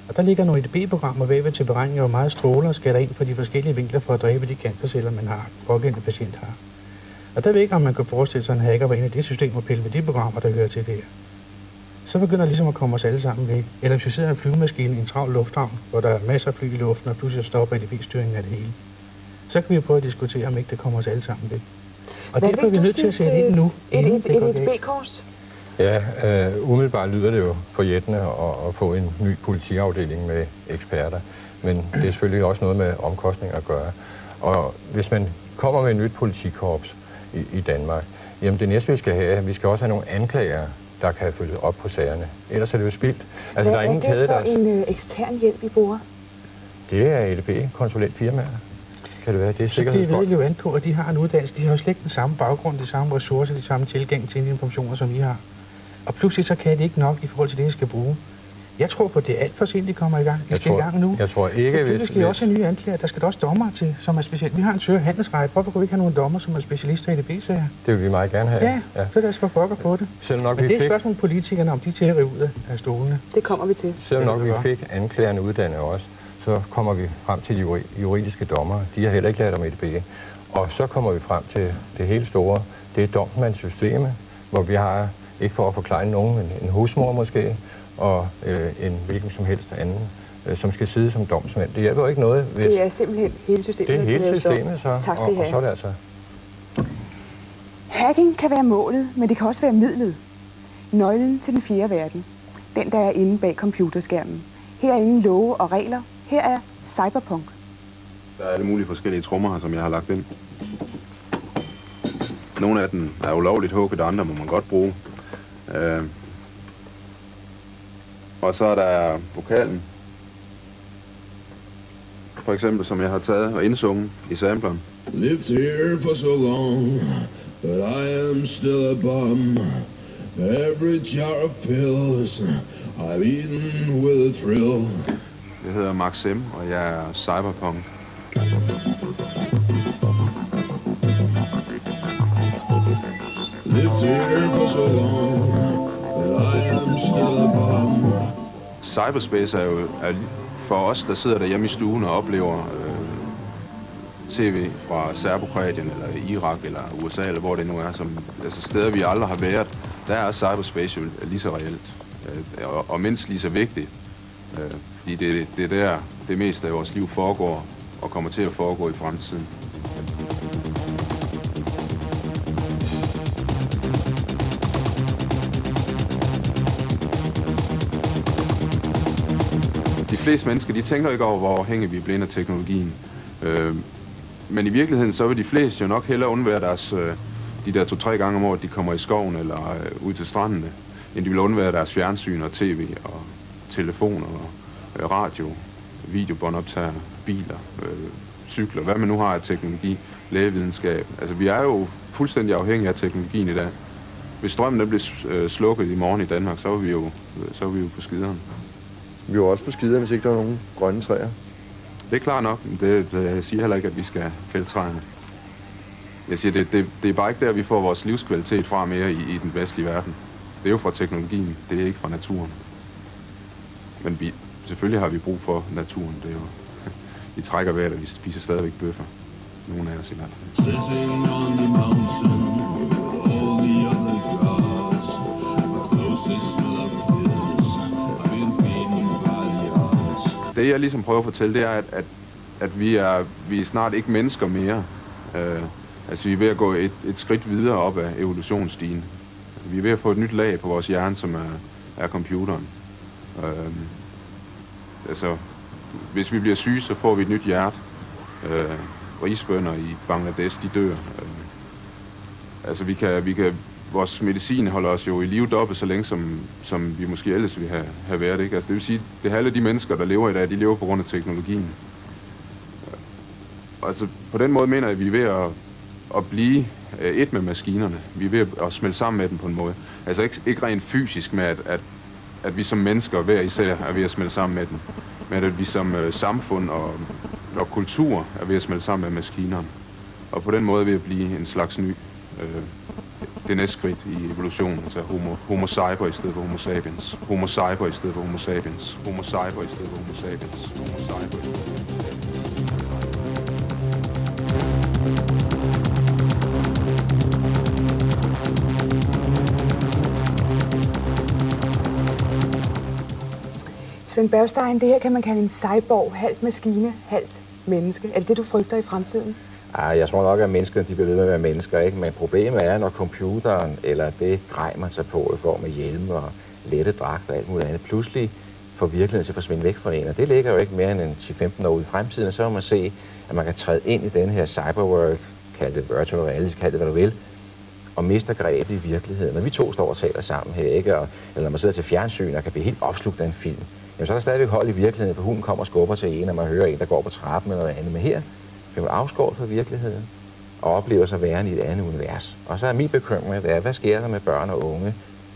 Speaker 16: og der ligger nogle EDB-programmer bagved til beregning, hvor meget stråler skal der ind på de forskellige vinkler for at dræbe de cancerceller, man har, pågældende patient har. Og der ved ikke, om man kan forestille sig, en hacker var en af de systemer pille ved de programmer, der hører til det her. Så begynder det ligesom at komme os alle sammen væk. Eller hvis vi sidder i en flyvemaskine i en travl lufthavn, hvor der er masser af fly i luften, og pludselig stopper EDB-styringen af det hele. Så kan vi jo prøve at diskutere, om ikke det kommer os alle sammen væk. Og
Speaker 1: Hvad
Speaker 16: derfor er vi nødt til at sætte ind nu.
Speaker 1: Et,
Speaker 16: inden
Speaker 1: et, et
Speaker 16: galt.
Speaker 1: EDB-kurs?
Speaker 12: Ja, øh, umiddelbart lyder det jo forjættende at, at få en ny politiafdeling med eksperter. Men det er selvfølgelig også noget med omkostninger at gøre. Og hvis man kommer med et nyt politikorps i, i Danmark, jamen det næste vi skal have, vi skal også have nogle anklagere, der kan følge op på sagerne. Ellers er det jo spildt. Altså,
Speaker 1: Hvad
Speaker 12: der er
Speaker 1: er
Speaker 12: ingen
Speaker 1: det
Speaker 12: kæde,
Speaker 1: for
Speaker 12: der...
Speaker 1: en øh, ekstern hjælp, I bruger?
Speaker 12: Det er EDB-konsulentfirmaer. Kan det være, det er
Speaker 16: Så det ved jo an på, at de har en uddannelse. De har jo slet ikke den samme baggrund, de samme ressourcer, de samme tilgang til de informationer, som I har. og pludselig så kan de ikke nok i forhold til det, de skal bruge. Jeg tror på, at det er alt for sent, de kommer i gang. De
Speaker 12: Jeg
Speaker 16: skal
Speaker 12: tror-
Speaker 16: i gang nu.
Speaker 12: jeg tror ikke, hvis-
Speaker 16: skal også have nye anklager. Der skal der også dommer til, som er specielt. Vi har en søger handelsret. Hvorfor kunne vi ikke have nogle dommer, som er specialister i DB-sager?
Speaker 12: Det vil vi meget gerne have.
Speaker 16: Ja, ja. så lad os få pokker på det.
Speaker 12: Selv nok
Speaker 16: Men
Speaker 12: vi
Speaker 16: det er et
Speaker 12: fik,
Speaker 16: spørgsmål om politikerne, om de er til at rive ud af- stolene.
Speaker 1: Det kommer vi til.
Speaker 12: selvom nok vi fik anklagerne uddannet også, så kommer vi frem til de juri- juridiske dommere. De har heller ikke lært om EDB. Og så kommer vi frem til det helt store. Det er domsmandssystemet, hvor vi har, ikke for at forklare nogen, men en husmor måske, og øh, en hvilken som helst anden, øh, som skal sidde som domsmand. Det hjælper jo ikke noget, hvis
Speaker 1: Det er simpelthen hele systemet,
Speaker 12: det er hele systemet, så,
Speaker 1: Tak skal
Speaker 12: og, og så er det altså
Speaker 1: Hacking kan være målet, men det kan også være midlet. Nøglen til den fjerde verden. Den, der er inde bag computerskærmen. Her er ingen love og regler. Her er cyberpunk.
Speaker 17: Der er alle mulige forskellige trommer her, som jeg har lagt ind. Nogle af dem er ulovligt hugget, andre må man godt bruge. Øh. Og så er der vokalen. For eksempel, som jeg har taget og indsunget i sampleren.
Speaker 18: Lived here for so long, but I am still a bum. Every jar of pills I've eaten with a thrill.
Speaker 17: Jeg hedder Max M, og jeg er cyberpunk.
Speaker 18: Lived here for so long, but I am still a bum.
Speaker 17: Cyberspace er jo er for os, der sidder derhjemme i stuen og oplever øh, tv fra Serbokroatien eller Irak, eller USA, eller hvor det nu er, som, altså steder, vi aldrig har været, der er cyberspace jo lige så reelt, øh, og, og mindst lige så vigtigt. Øh, fordi det, det er der, det meste af vores liv foregår, og kommer til at foregå i fremtiden. Fleste mennesker, de tænker ikke over, hvor afhængige vi er blevet af teknologien. Øh, men i virkeligheden, så vil de fleste jo nok hellere undvære deres, øh, de der to-tre gange om året, de kommer i skoven eller øh, ud til strandene, end de vil undvære deres fjernsyn og tv og telefoner og øh, radio, videobåndoptager, biler, øh, cykler, hvad man nu har af teknologi, lægevidenskab. Altså, vi er jo fuldstændig afhængige af teknologien i dag. Hvis strømmen den blev øh, slukket i morgen i Danmark, så er vi jo, så er vi jo på skideren.
Speaker 5: Vi er jo også på skider, hvis ikke der er nogen grønne træer.
Speaker 17: Det er klart nok, det, det, jeg siger heller ikke, at vi skal fælde træerne. Jeg siger, det, det, det er bare ikke der, vi får vores livskvalitet fra mere i, i den vestlige verden. Det er jo fra teknologien, det er ikke fra naturen. Men vi, selvfølgelig har vi brug for naturen. Det er jo, vi trækker vejret, og vi spiser stadigvæk bøffer. Nogle af os i hvert fald. Det jeg ligesom prøver at fortælle, det er, at, at, at vi, er, vi er snart ikke mennesker mere. Øh, altså vi er ved at gå et, et skridt videre op af evolutionsstigen. Vi er ved at få et nyt lag på vores hjerne, som er, er computeren. Øh, altså, hvis vi bliver syge, så får vi et nyt hjerte. Øh, rigsbønder i Bangladesh, de dør. Øh, altså vi kan, vi kan, vores medicin holder os jo i live dobbelt så længe, som, som vi måske ellers ville have, have været. Ikke? Altså, det vil sige, det er alle de mennesker, der lever i dag, de lever på grund af teknologien. Altså, på den måde mener jeg, at vi er ved at, at blive øh, et med maskinerne. Vi er ved at, at smelte sammen med dem på en måde. Altså ikke, ikke rent fysisk med, at, at, at vi som mennesker hver især er ved at smelte sammen med dem. Men at vi som øh, samfund og, og kultur er ved at smelte sammen med maskinerne. Og på den måde er vi ved at blive en slags ny øh, det næste skridt i evolutionen, altså homo, homo cyber i stedet for homo sapiens. Homo cyber i stedet for homo sapiens. Homo cyber i stedet for homo sapiens. Homo cyber i stedet for homo sapiens.
Speaker 1: Svend Bergstein, det her kan man kalde en cyborg, halvt maskine, halvt menneske. Er det det, du frygter i fremtiden?
Speaker 6: Ah, jeg tror nok, at mennesker de bliver ved med at være mennesker, ikke? men problemet er, når computeren eller det grej, man tager på i form af hjelme og lette dragt og alt muligt andet, pludselig får virkeligheden til at forsvinde væk fra en. Og det ligger jo ikke mere end en 10-15 år ude i fremtiden, og så må man se, at man kan træde ind i den her cyberworld, kald det virtual reality, kald det hvad du vil, og mister grebet i virkeligheden. Når vi to står og taler sammen her, ikke? Og, eller når man sidder til fjernsyn og kan blive helt opslugt af en film, jamen så er der stadigvæk hold i virkeligheden, for hunden kommer og skubber til en, og man hører en, der går på trappen eller noget andet. Men her bliver afskåret fra virkeligheden og oplever sig værende i et andet univers. Og så er min bekymring, det er, hvad sker der med børn og unge,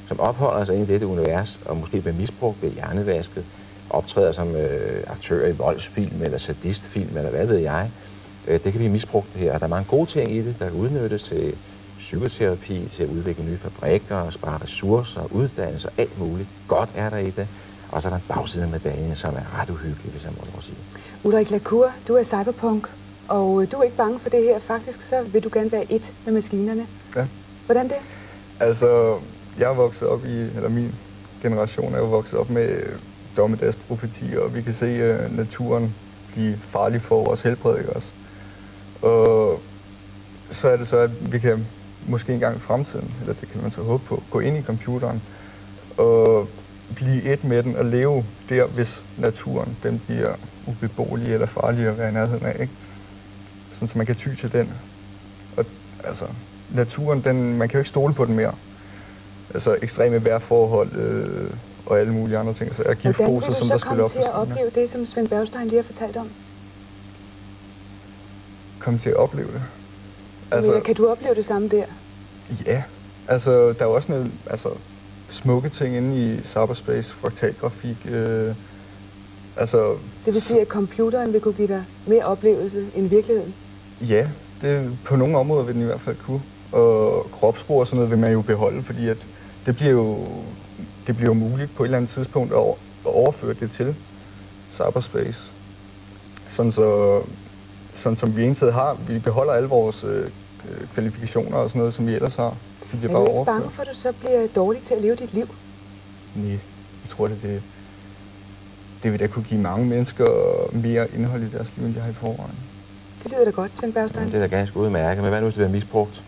Speaker 19: som opholder sig i dette univers, og måske bliver misbrugt, bliver hjernevasket, optræder som øh, aktør i voldsfilm eller sadistfilm, eller hvad ved jeg. Øh, det kan blive misbrugt det her. Der er mange gode ting i det, der kan udnyttes til psykoterapi, til at udvikle nye fabrikker, og spare ressourcer, uddannelse og alt muligt. Godt er der i det. Og så er der en bagside af medaljen, som er ret uhyggelig, hvis jeg må sige.
Speaker 1: Ulrik Lacour, du er cyberpunk, og du er ikke bange for det her. Faktisk så vil du gerne være et med maskinerne.
Speaker 20: Ja.
Speaker 1: Hvordan det?
Speaker 20: Altså, jeg er vokset op i, eller min generation er jo vokset op med øh, dommedagsprofetier, og vi kan se uh, naturen blive farlig for vores helbred, ikke også? Og så er det så, at vi kan måske engang i fremtiden, eller det kan man så håbe på, gå ind i computeren og blive et med den og leve der, hvis naturen den bliver ubeboelig eller farlig at være i nærheden af. Ikke? Sådan, så man kan ty til den. Og altså, naturen, den, man kan jo ikke stole på den mere. Altså ekstreme vejrforhold øh, og alle mulige andre ting. Så er
Speaker 1: Hvordan vil
Speaker 20: giftfoser,
Speaker 1: du
Speaker 20: som
Speaker 1: så
Speaker 20: der spiller
Speaker 1: komme
Speaker 20: op
Speaker 1: til at opleve det, som Svend Bergstein lige har fortalt om?
Speaker 20: Komme til at opleve det.
Speaker 1: Altså, kan du opleve det samme der?
Speaker 20: Ja, altså der er jo også noget, altså, smukke ting inde i cyberspace, fraktalgrafik. Øh, altså,
Speaker 1: Det vil sige, at computeren vil kunne give dig mere oplevelse end virkeligheden?
Speaker 20: Ja, det, på nogle områder vil den i hvert fald kunne. Og kropsspor og sådan noget vil man jo beholde, fordi at det bliver jo, det bliver jo muligt på et eller andet tidspunkt at, over, at overføre det til cyberspace. Sådan, så, sådan som vi egentlig har, vi beholder alle vores øh, kvalifikationer og sådan noget, som vi ellers har. De bliver
Speaker 1: Er
Speaker 20: bare
Speaker 1: du ikke bange for, at du så bliver dårlig til at leve dit liv?
Speaker 20: Nej, jeg tror, det, det, det vil da kunne give mange mennesker mere indhold i deres liv, end de har i forvejen.
Speaker 1: Det lyder da godt, Svend Bergstein.
Speaker 19: Det er da ganske udmærket, men hvad nu hvis det bliver misbrugt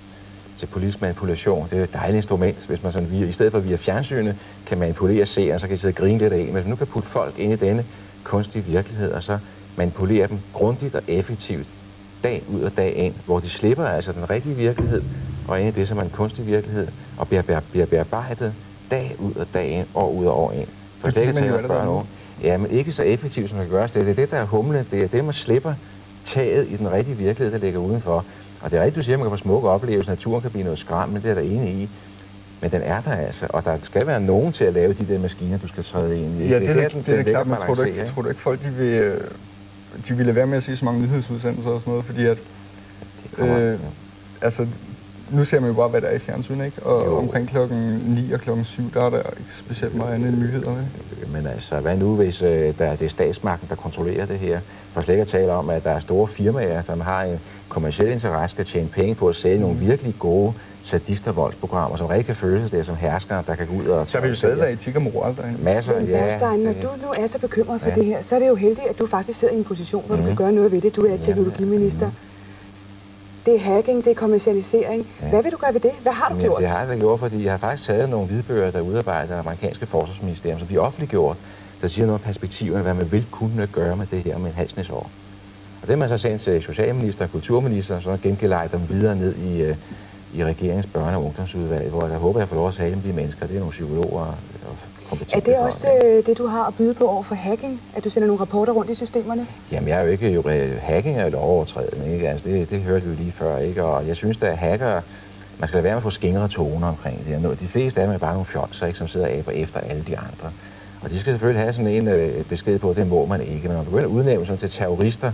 Speaker 19: til politisk manipulation? Det er et dejligt instrument, hvis man sådan via, i stedet for via fjernsynet kan manipulere seere, så kan de sidde og grine lidt af en. Men hvis man nu kan putte folk ind i denne kunstige virkelighed, og så manipulere dem grundigt og effektivt, dag ud og dag ind, hvor de slipper altså den rigtige virkelighed, og ind i det, som er en kunstig virkelighed, og bliver, bliver, bliver bearbejdet dag ud og dag ind, år ud og år ind. For
Speaker 20: Det
Speaker 19: slet ikke at
Speaker 20: kan man
Speaker 19: tale
Speaker 20: jo
Speaker 19: om børn. Ja, men ikke så effektivt, som man kan gøre. Det er det, der er humle. Det er det, man slipper taget i den rigtige virkelighed, der ligger udenfor. Og det er rigtigt, du siger, at man kan få smukke oplevelser. Naturen kan blive noget skræmmende, det er der enig i. Men den er der altså, og der skal være nogen til at lave de der maskiner, du skal træde ind i.
Speaker 20: Ja, det er,
Speaker 19: der,
Speaker 20: det,
Speaker 19: den-
Speaker 20: det er klart, men tror du, ikke, tror du ikke folk, de vil, øh, de vil lade være med at sige så mange nyhedsudsendelser og sådan noget, fordi at, øh, altså, nu ser man jo bare, hvad der er i fjernsyn, ikke? Og jo. omkring klokken 9 og klokken 7, der er der ikke specielt meget andet end nyheder, ikke?
Speaker 19: Men altså, hvad nu, hvis øh, der, det er statsmagten, der kontrollerer det her? For slet ikke at tale om, at der er store firmaer, som har en kommersiel interesse, skal tjene penge på at sælge nogle virkelig gode sadister voldsprogrammer, som rigtig kan føle sig der som herskere, der kan gå ud og...
Speaker 20: Der vil jo stadig være etik og moral derinde.
Speaker 19: Masser, ja.
Speaker 1: Bergstein, når du nu er så bekymret for
Speaker 19: Ja.
Speaker 1: det her, så er det jo heldigt, at du faktisk sidder i en position, hvor du
Speaker 19: Mhm.
Speaker 1: kan gøre noget ved det. Du er teknologiminister. Det er hacking, det er kommercialisering.
Speaker 19: Ja.
Speaker 1: Hvad vil du gøre ved det? Hvad har du
Speaker 19: Jamen,
Speaker 1: gjort?
Speaker 19: Det har jeg da gjort, fordi jeg har faktisk taget nogle hvidbøger, der er det amerikanske forsvarsministerium, som bliver offentliggjort, der siger noget om perspektiverne, hvad man vil kunne gøre med det her med en halsnæs år. Og det man så sendt til socialminister og kulturminister, så gengelejter dem videre ned i, øh, i regeringens børne- og ungdomsudvalg, hvor jeg håber, jeg får lov at tale med de mennesker. Det er nogle psykologer
Speaker 1: Er det også øh, det, du har at byde på over for hacking? At du sender nogle rapporter rundt i systemerne?
Speaker 19: Jamen, jeg er jo ikke jo, hacking er lovovertrædende, ikke? Altså, det, det hørte vi jo lige før, ikke? Og jeg synes, at hacker, man skal lade være med at få skingre toner omkring det. De fleste af dem er bare nogle fjolser, ikke? Som sidder og aber efter alle de andre. Og de skal selvfølgelig have sådan en øh, besked på, at det må man ikke. Men når man begynder at udnævne sig til terrorister,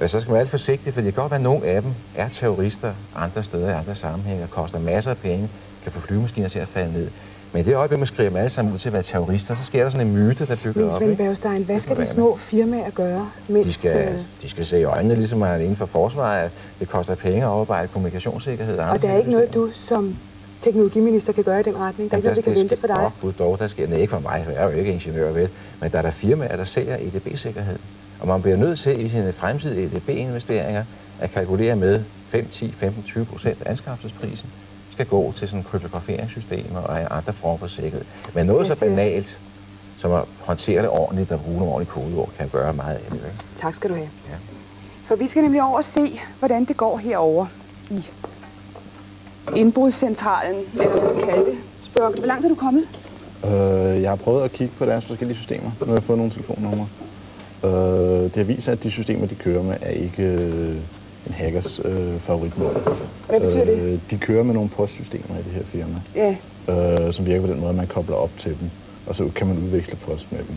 Speaker 19: øh, så skal man være lidt forsigtig, for det kan godt være, at nogle af dem er terrorister andre steder i andre sammenhænge, og koster masser af penge, kan få flyvemaskiner til at falde ned. Men i det øjeblik, man skriver dem alle sammen ud til at være terrorister, så sker der sådan en myte, der bygger
Speaker 1: Men
Speaker 19: op.
Speaker 1: Svend
Speaker 19: ikke?
Speaker 1: Bergstein, hvad skal de
Speaker 19: Det
Speaker 1: små firmaer gøre, mens...
Speaker 19: De skal,
Speaker 1: øh,
Speaker 19: de skal se i øjnene, ligesom man er inden for forsvaret, at det koster penge at overarbejde kommunikationssikkerhed.
Speaker 1: og der er ikke noget, du som teknologiminister kan gøre i den retning? Der er ikke noget, vi kan vente for dig?
Speaker 19: Gud dog, der sker nej, ikke for mig, for jeg er jo ikke ingeniør, vel? Men der er der firmaer, der sælger EDB-sikkerhed. Og man bliver nødt til i sine fremtidige EDB-investeringer at kalkulere med 5, 10, 15, 20 procent af anskaffelsesprisen skal gå til sådan kryptograferingssystemer og andre former for sikkerhed. Men noget så banalt, som at håndtere det ordentligt og bruge nogle ordentlige kodeord, kan gøre meget af det. Ikke?
Speaker 1: Tak skal du have.
Speaker 19: Ja.
Speaker 1: For vi skal nemlig over og se, hvordan det går herover i indbrudscentralen, eller hvad vi kalder det. Spørg, hvor langt er du kommet?
Speaker 2: Øh, jeg har prøvet at kigge på deres forskellige systemer. Nu har jeg fået nogle telefonnumre. Øh, det viser, at de systemer, de kører med, er ikke øh, en hackers øh, favoritmål.
Speaker 1: Hvad betyder det?
Speaker 2: Øh, de kører med nogle postsystemer i det her firma.
Speaker 1: Ja,
Speaker 2: øh, som virker på den måde, at man kobler op til dem, og så kan man udveksle post med dem.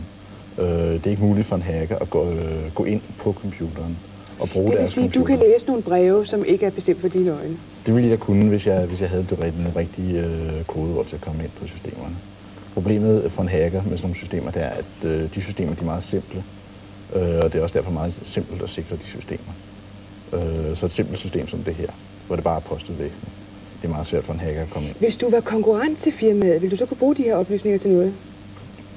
Speaker 2: Øh, det er ikke muligt for en hacker at gå, øh, gå ind på computeren og bruge
Speaker 1: Det vil
Speaker 2: deres
Speaker 1: sige, at du
Speaker 2: computer.
Speaker 1: kan læse nogle breve, som ikke er bestemt for dine øjne.
Speaker 2: Det ville jeg kunne, hvis jeg, hvis jeg havde det rigtige, rigtige øh, kodeord til at komme ind på systemerne. Problemet for en hacker med sådan nogle systemer, det er, at øh, de systemer de er meget simple. Øh, og det er også derfor meget simpelt at sikre de systemer. Øh, så et simpelt system som det her, hvor det bare er postudveksling, det er meget svært for en hacker at komme ind.
Speaker 1: Hvis du var konkurrent til firmaet, ville du så kunne bruge de her oplysninger til noget?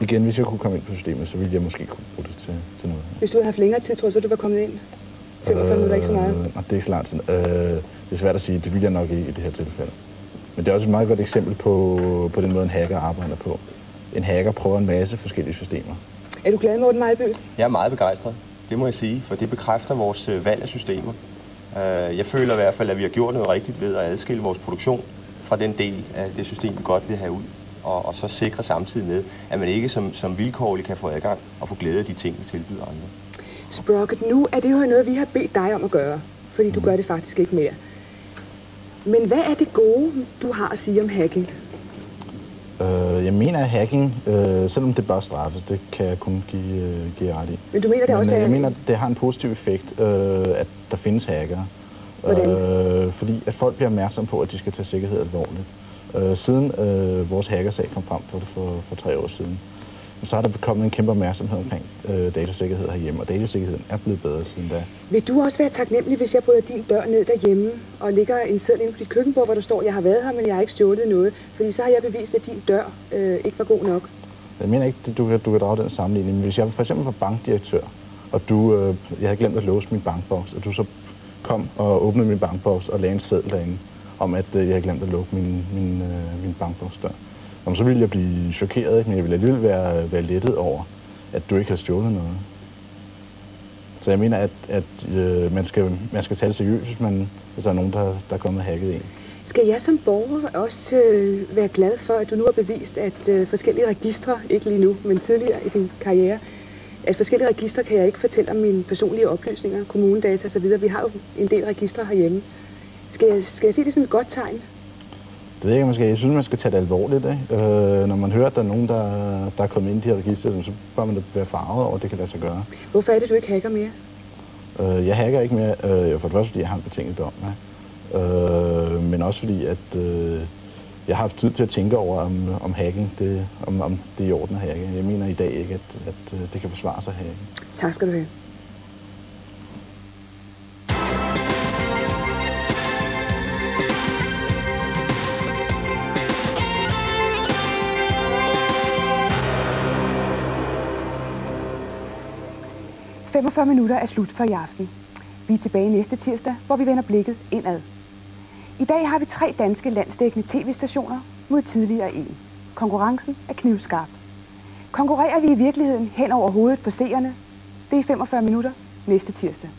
Speaker 2: Igen, hvis jeg kunne komme ind på systemet, så ville jeg måske kunne bruge det til, til noget.
Speaker 1: Hvis du havde haft længere tid, tror jeg så, du var kommet ind? 45 minutter er ikke så meget.
Speaker 2: Øh, nej, det er ikke så lang tid. Øh, det er svært at sige. Det vil jeg nok ikke i det her tilfælde. Men det er også et meget godt eksempel på, på den måde, en hacker arbejder på. En hacker prøver en masse forskellige systemer.
Speaker 1: Er du glad, Morten Mejlby?
Speaker 3: Jeg er meget begejstret, det må jeg sige, for det bekræfter vores øh, valg af systemer. Øh, Jeg føler i hvert fald, at vi har gjort noget rigtigt ved at adskille vores produktion fra den del af det system, vi godt vil have ud. Og, og så sikre samtidig med, at man ikke som, som vilkårlig kan få adgang og få glæde af de ting, vi tilbyder andre.
Speaker 1: Sprocket, nu er det jo noget, vi har bedt dig om at gøre, fordi du gør det faktisk ikke mere. Men hvad er det gode, du har at sige om hacking?
Speaker 2: Øh, jeg mener, at hacking, øh, selvom det bør straffes, det kan jeg kun give, øh, give ret i.
Speaker 1: Men du mener, det
Speaker 2: Men,
Speaker 1: også
Speaker 2: øh,
Speaker 1: er-
Speaker 2: Jeg mener, det har en positiv effekt, øh, at der findes hackere.
Speaker 1: Hvordan?
Speaker 2: Øh, fordi at folk bliver opmærksomme på, at de skal tage sikkerhed alvorligt. Øh, siden øh, vores hackersag kom frem for, for, for tre år siden, så er der kommet en kæmpe opmærksomhed omkring øh, datasikkerhed herhjemme, og datasikkerheden er blevet bedre siden da.
Speaker 1: Vil du også være taknemmelig, hvis jeg bryder din dør ned derhjemme og ligger en seddel inde på dit køkkenbord, hvor der står, jeg har været her, men jeg har ikke stjålet noget? Fordi så har jeg bevist, at din dør øh, ikke var god nok.
Speaker 2: Jeg mener ikke, at du kan, du kan drage den sammenligning. Men hvis jeg for eksempel var bankdirektør, og du, øh, jeg havde glemt at låse min bankboks, og du så kom og åbnede min bankboks og lagde en seddel derinde, om at øh, jeg havde glemt at lukke min, min, øh, min bankboksdør. Jamen, så ville jeg blive chokeret, ikke? men jeg ville alligevel være, være lettet over, at du ikke har stjålet noget. Så jeg mener, at, at øh, man, skal, man skal tage det seriøst, hvis, man, hvis der er nogen, der, der er kommet og hacket en.
Speaker 1: Skal jeg som borger også øh, være glad for, at du nu har bevist, at øh, forskellige registre, ikke lige nu, men tidligere i din karriere, at forskellige registre kan jeg ikke fortælle om mine personlige oplysninger, kommunedata osv. Vi har jo en del registre herhjemme. Skal jeg, skal jeg se det som et godt tegn?
Speaker 2: Det ved jeg skal. Jeg synes, man skal tage det alvorligt. Ikke? Øh, når man hører, at der er nogen, der, der er kommet ind i de her register, så bør man da være farvet over, at det kan lade sig gøre.
Speaker 1: Hvorfor er det, du ikke hacker mere?
Speaker 2: Øh, jeg hacker ikke mere, øh, for det første fordi jeg har en betinget dom, ja. øh, men også fordi, at øh, jeg har haft tid til at tænke over, om, om hacking, det, om, om det er i orden at hacke. Jeg mener i dag ikke, at, at øh, det kan forsvare sig at hacke.
Speaker 1: Tak skal du have. – 45 minutter er slut for i aften. Vi er tilbage næste tirsdag, hvor vi vender blikket indad. I dag har vi tre danske landsdækkende tv-stationer mod tidligere en. Konkurrencen er knivskarp. Konkurrerer vi i virkeligheden hen over hovedet på seerne? Det er 45 minutter næste tirsdag.